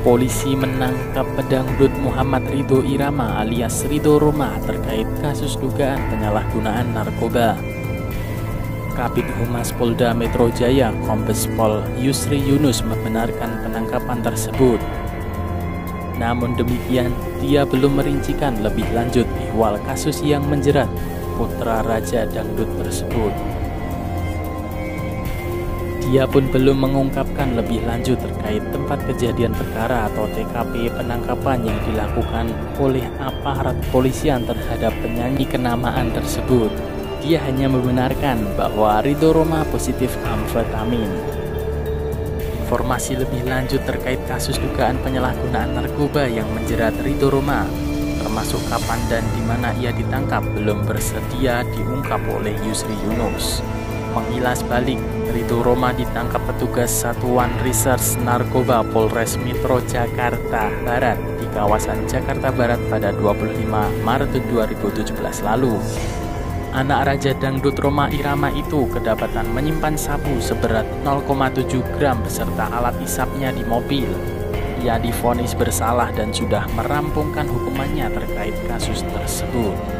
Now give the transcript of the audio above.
polisi menangkap pedangdut Muhammad Ridho Irama alias Ridho Roma terkait kasus dugaan penyalahgunaan narkoba. Kabit Humas Polda Metro Jaya, Kombes Pol Yusri Yunus membenarkan penangkapan tersebut. Namun demikian, dia belum merincikan lebih lanjut ihwal kasus yang menjerat putra Raja Dangdut tersebut. Dia pun belum mengungkapkan lebih lanjut terkait tempat kejadian perkara atau TKP penangkapan yang dilakukan oleh aparat polisian terhadap penyanyi kenamaan tersebut. Dia hanya membenarkan bahwa Ridho Roma positif amfetamin. Informasi lebih lanjut terkait kasus dugaan penyalahgunaan narkoba yang menjerat Ridho Roma, termasuk kapan dan di mana ia ditangkap, belum bersedia diungkap oleh Yusri Yunus. Mengilas balik, Ridho Roma ditangkap petugas Satuan Reserse Narkoba Polres Metro Jakarta Barat di kawasan Jakarta Barat pada 25 Maret 2017 lalu. Anak Raja Dangdut Roma Irama itu kedapatan menyimpan sabu seberat 0,7 gram beserta alat isapnya di mobil. Ia difonis bersalah dan sudah merampungkan hukumannya terkait kasus tersebut.